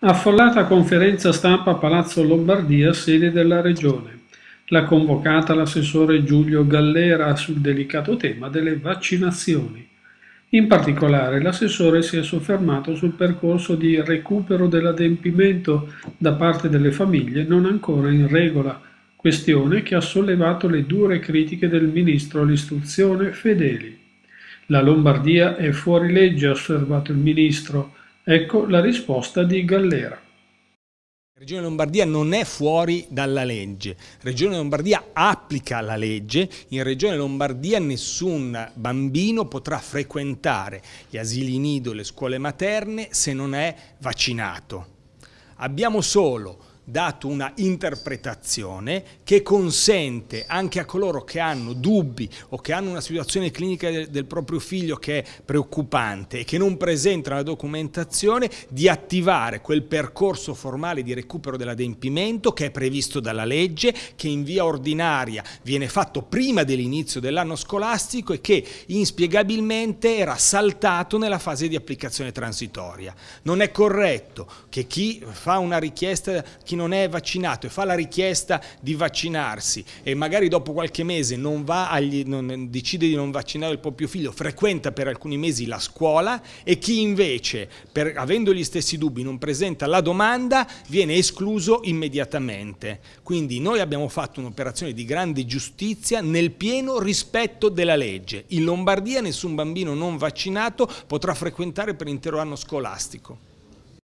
Affollata conferenza stampa a Palazzo Lombardia, sede della Regione. L'ha convocata l'assessore Giulio Gallera sul delicato tema delle vaccinazioni. In particolare l'assessore si è soffermato sul percorso di recupero dell'adempimento da parte delle famiglie non ancora in regola, questione che ha sollevato le dure critiche del ministro all'istruzione Fedeli. La Lombardia è fuori legge, ha osservato il ministro, Ecco la risposta di Gallera. Regione Lombardia non è fuori dalla legge, Regione Lombardia applica la legge, in Regione Lombardia nessun bambino potrà frequentare gli asili nido e le scuole materne se non è vaccinato. Abbiamo solo dato una interpretazione che consente anche a coloro che hanno dubbi o che hanno una situazione clinica del, proprio figlio che è preoccupante e che non presentano la documentazione di attivare quel percorso formale di recupero dell'adempimento che è previsto dalla legge, che in via ordinaria viene fatto prima dell'inizio dell'anno scolastico e che inspiegabilmente era saltato nella fase di applicazione transitoria. Non è corretto che chi fa una richiesta, chi non è vaccinato e fa la richiesta di vaccinarsi e magari dopo qualche mese non agli, non, decide di non vaccinare il proprio figlio, frequenta per alcuni mesi la scuola e chi invece, per, avendo gli stessi dubbi, non presenta la domanda, viene escluso immediatamente. Quindi noi abbiamo fatto un'operazione di grande giustizia nel pieno rispetto della legge. In Lombardia nessun bambino non vaccinato potrà frequentare per l'intero anno scolastico.